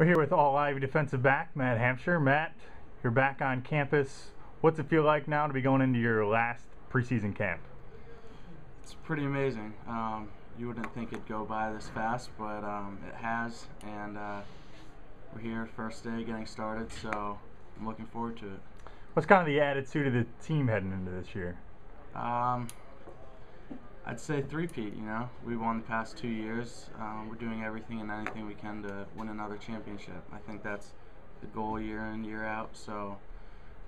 We're here with All Ivy defensive back Matt Hamscher. Matt, you're back on campus. What's it feel like now to be going into your last preseason camp? It's pretty amazing. Um, you wouldn't think it'd go by this fast, but um, it has, and uh, we're here first day getting started, so I'm looking forward to it. What's kind of the attitude of the team heading into this year? Um, I'd say three-peat, you know. We won the past two years. Um, we're doing everything and anything we can to win another championship. I think that's the goal year in, year out, so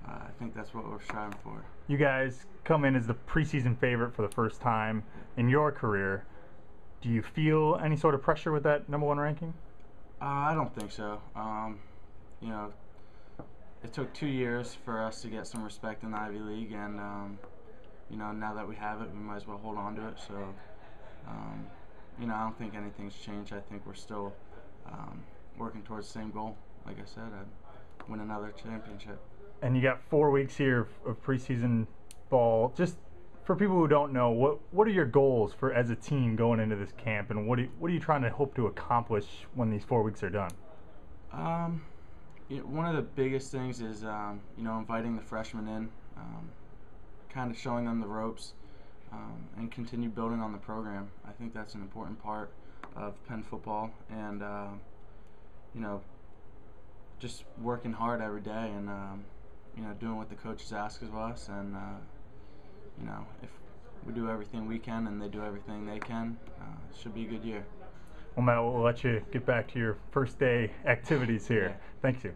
uh, I think that's what we're striving for. You guys come in as the preseason favorite for the first time in your career. Do you feel any sort of pressure with that number one ranking? Uh, I don't think so. Um, you know, it took two years for us to get some respect in the Ivy League, and um, you know, now that we have it, we might as well hold on to it. So, um, you know, I don't think anything's changed. I think we're still um, working towards the same goal. Like I said, I'd win another championship. And you got four weeks here of preseason ball. Just for people who don't know, what what are your goals for as a team going into this camp, and what are you, what are you trying to hope to accomplish when these four weeks are done? Um, you know, one of the biggest things is um, you know inviting the freshmen in. Kind of showing them the ropes um, and continue building on the program. I think that's an important part of Penn football, and uh, you know, just working hard every day and um, you know doing what the coaches ask of us, and uh, you know if we do everything we can and they do everything they can, uh, it should be a good year. Well, Matt, we'll let you get back to your first day activities here. Yeah. Thank you.